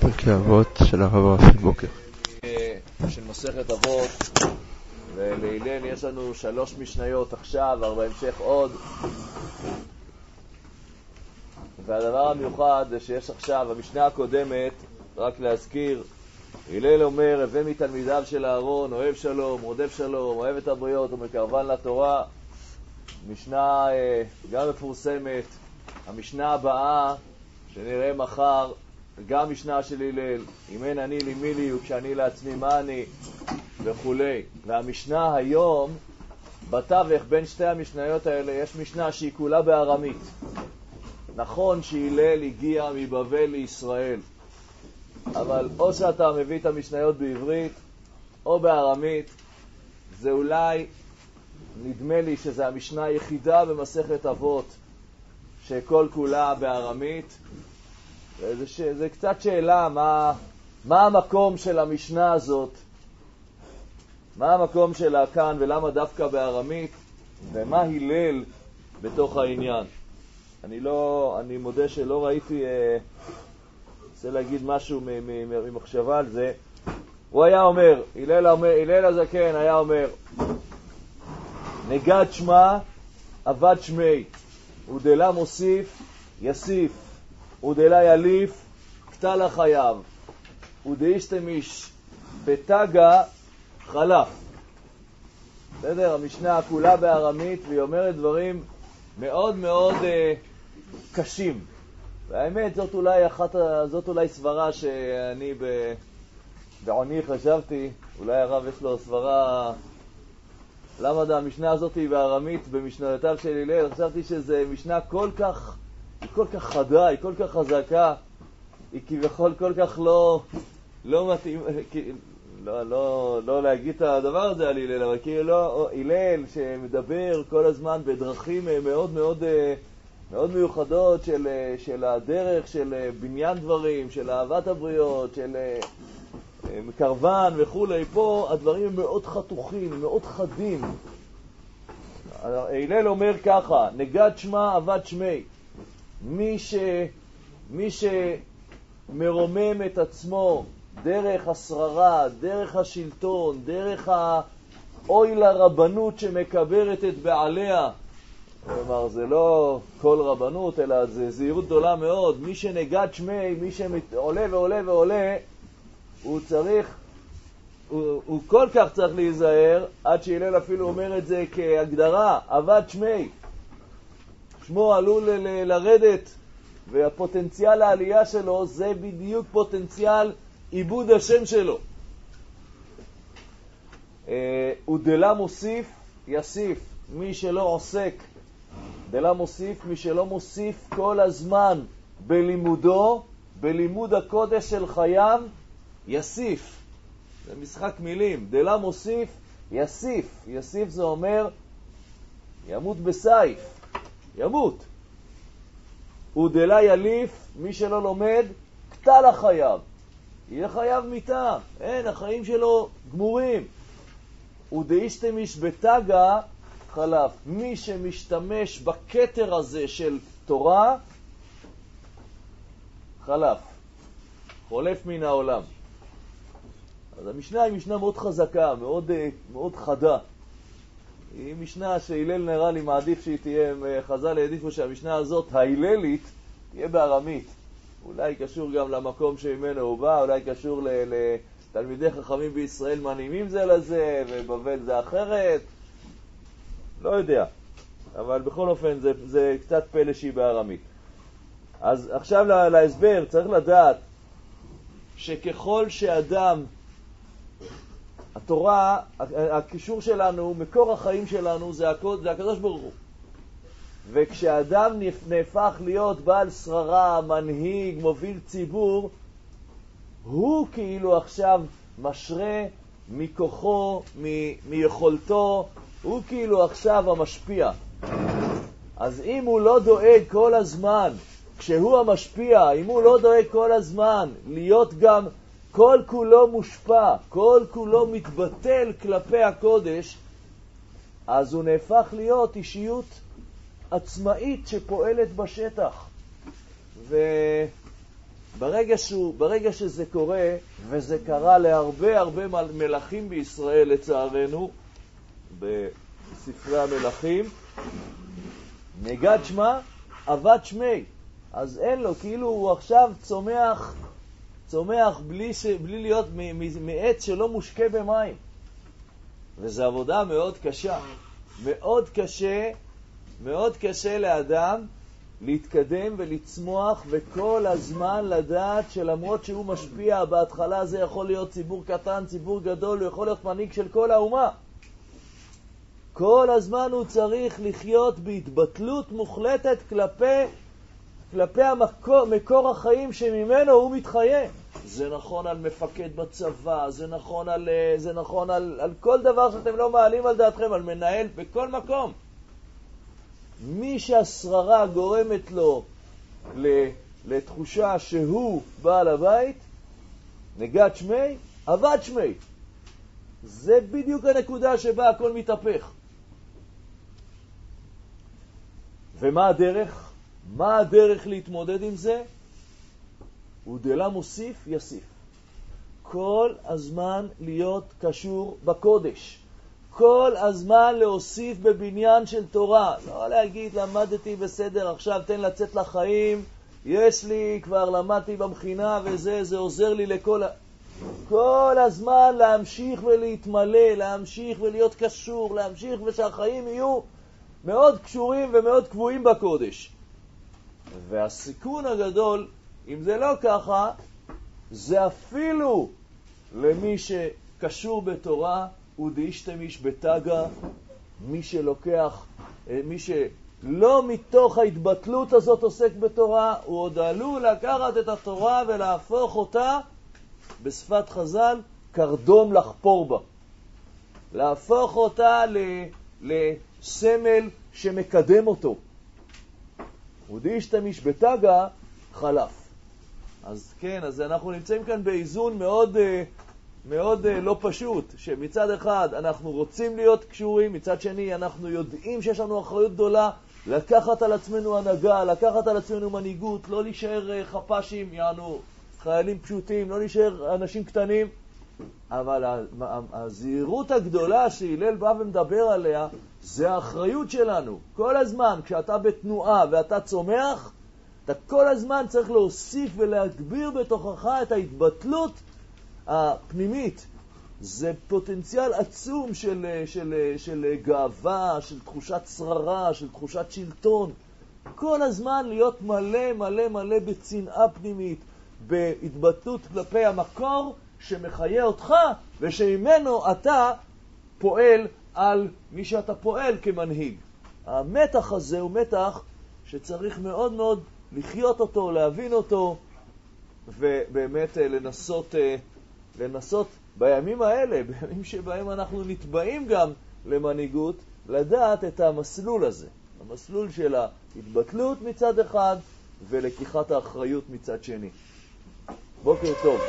פרקי אבות של הרב רפי בוקר. של מסכת אבות, ולהלל יש לנו שלוש משניות עכשיו, ובהמשך עוד. והדבר המיוחד זה שיש עכשיו, המשנה הקודמת, רק להזכיר, הלל אומר, הווה מתלמידיו של אהרון, אוהב שלום, רודף שלום, אוהב את הבריות ומקרבן לתורה. משנה אה, גם מפורסמת. המשנה הבאה, שנראה מחר, גם משנה של הלל, אם אין אני לי מי לי וכשאני לעצמי מה אני וכולי. והמשנה היום, בתווך בין שתי המשניות האלה, יש משנה שהיא כולה בארמית. נכון שהלל הגיע מבבל לישראל, אבל או שאתה מביא את המשניות בעברית או בארמית, זה אולי, נדמה לי שזו המשנה היחידה במסכת אבות שכל כולה בארמית. זה, ש... זה קצת שאלה מה, מה המקום של המשנה הזאת, מה המקום שלה כאן ולמה דווקא בארמית, ומה הלל בתוך העניין. אני לא, אני מודה שלא ראיתי, אה, רוצה להגיד משהו ממחשבה על זה. הוא היה אומר, הלל, אומר, הלל הזקן היה אומר, נגד שמה, עבד שמי, ודלה מוסיף, יסיף, ודלה יליף, קטל החייב, ודאישתמיש בתגה, חלף. בסדר? המשנה כולה בארמית, והיא אומרת דברים מאוד מאוד אה, קשים. והאמת, זאת אולי אחת, זאת אולי סברה שאני בעוני חשבתי, אולי הרב יש לו סברה למה המשנה הזאת בארמית במשנותיו של הלל, חשבתי שזו משנה כל כך, היא כל כך חדה, היא כל כך חזקה, היא כביכול כל כך לא, לא מתאים, לא, לא, לא להגיד את הדבר הזה על הלל, אבל כאילו לא, הלל שמדבר כל הזמן בדרכים מאוד מאוד, מאוד מיוחדות של, של הדרך, של בניין דברים, של אהבת הבריות, של קרוון וכולי, פה הדברים הם מאוד חתוכים, מאוד חדים. הלל אומר ככה, נגד שמע עבד שמי. מי, ש... מי שמרומם את עצמו דרך השררה, דרך השלטון, דרך האוי לרבנות שמקברת את בעליה, כלומר, זה לא כל רבנות, אלא זה זהירות גדולה מאוד. מי שנגד שמי, מי שעולה ועולה ועולה, הוא צריך, הוא, הוא כל כך צריך להיזהר, עד שהלל אפילו אומר את זה כהגדרה, עבד שמי. שמו עלול לרדת, והפוטנציאל העלייה שלו זה בדיוק פוטנציאל עיבוד השם שלו. ודלה מוסיף, יסיף. מי שלא עוסק, דלה מוסיף, מי שלא מוסיף כל הזמן בלימודו, בלימוד הקודש של חייו, יסיף. זה משחק מילים. דלה מוסיף, יסיף. יסיף זה אומר ימות בסייף. ימות. ודלה יליף, מי שלא לומד, קטל החייב. יהיה חייב מיתה. אין, החיים שלו גמורים. ודאישתמיש בתגה חלף. מי שמשתמש בכתר הזה של תורה, חלף. חולף מן העולם. אז המשנה היא משנה מאוד חזקה, מאוד, מאוד חדה. היא משנה שהלל נראה לי מעדיף שהיא תהיה, חז"ל העדיפו שהמשנה הזאת, ההללית, תהיה בארמית. אולי קשור גם למקום שממנו הוא בא, אולי קשור לתלמידי חכמים בישראל מנעימים זה לזה, ובבל זה אחרת. לא יודע. אבל בכל אופן זה, זה קצת פלא שהיא בארמית. אז עכשיו להסבר, צריך לדעת שככל שאדם התורה, הקישור שלנו, מקור החיים שלנו, זה, הקוד, זה הקדוש ברוך הוא. וכשאדם נהפך להיות בעל שררה, מנהיג, מוביל ציבור, הוא כאילו עכשיו משרה מכוחו, מ- מיכולתו, הוא כאילו עכשיו המשפיע. אז אם הוא לא דואג כל הזמן, כשהוא המשפיע, אם הוא לא דואג כל הזמן להיות גם כל כולו מושפע, כל כולו מתבטל כלפי הקודש, אז הוא נהפך להיות אישיות עצמאית שפועלת בשטח. ברגע, שהוא, ברגע שזה קורה, וזה קרה להרבה הרבה מלכים בישראל לצערנו, בספרי המלכים, נגד שמה, עבד שמי. אז אין לו, כאילו הוא עכשיו צומח, צומח בלי, ש, בלי להיות מעץ שלא מושקה במים. וזו עבודה מאוד קשה. מאוד קשה, מאוד קשה לאדם להתקדם ולצמוח וכל הזמן לדעת שלמרות שהוא משפיע, בהתחלה זה יכול להיות ציבור קטן, ציבור גדול, הוא יכול להיות מנהיג של כל האומה. כל הזמן הוא צריך לחיות בהתבטלות מוחלטת כלפי, כלפי המקור, מקור החיים שממנו הוא מתחיה. זה נכון על מפקד בצבא, זה נכון על, זה נכון על, על כל דבר שאתם לא מעלים על דעתכם, על מנהל בכל מקום. מי שהשררה גורמת לו לתחושה שהוא בעל הבית, נגד שמי, עבד שמי. זה בדיוק הנקודה שבה הכל מתהפך. ומה הדרך? מה הדרך להתמודד עם זה? ודלה מוסיף, יסיף. כל הזמן להיות קשור בקודש. כל הזמן להוסיף בבניין של תורה. לא להגיד, למדתי בסדר, עכשיו תן לצאת לחיים, יש לי, כבר למדתי במכינה וזה, זה עוזר לי לכל ה... כל הזמן להמשיך ולהתמלא, להמשיך ולהיות קשור, להמשיך ושהחיים יהיו מאוד קשורים ומאוד קבועים בקודש. והסיכון הגדול, אם זה לא ככה, זה אפילו למי שקשור בתורה, הוא דאישתמיש בתגה, מי שלוקח, אה, מי שלא מתוך ההתבטלות הזאת עוסק בתורה, הוא עוד עלול לקחת את התורה ולהפוך אותה, בשפת חז"ל, קרדום לחפור בה. להפוך אותה לסמל שמקדם אותו. ודאישתמיש בתגה חלף. אז כן, אז אנחנו נמצאים כאן באיזון מאוד, אה, מאוד אה, לא פשוט, שמצד אחד אנחנו רוצים להיות קשורים, מצד שני אנחנו יודעים שיש לנו אחריות גדולה לקחת על עצמנו הנהגה, לקחת על עצמנו מנהיגות, לא להישאר אה, חפ"שים, יענו חיילים פשוטים, לא להישאר אנשים קטנים, אבל הזהירות הגדולה שהלל בא ומדבר עליה, זה האחריות שלנו. כל הזמן, כשאתה בתנועה ואתה צומח, אתה כל הזמן צריך להוסיף ולהגביר בתוכך את ההתבטלות הפנימית. זה פוטנציאל עצום של, של, של גאווה, של תחושת שררה, של תחושת שלטון. כל הזמן להיות מלא מלא מלא בצנעה פנימית, בהתבטאות כלפי המקור שמחיה אותך ושממנו אתה פועל על מי שאתה פועל כמנהיג. המתח הזה הוא מתח שצריך מאוד מאוד לחיות אותו, להבין אותו, ובאמת אה, לנסות, אה, לנסות בימים האלה, בימים שבהם אנחנו נתבעים גם למנהיגות, לדעת את המסלול הזה, המסלול של ההתבטלות מצד אחד ולקיחת האחריות מצד שני. בוקר טוב.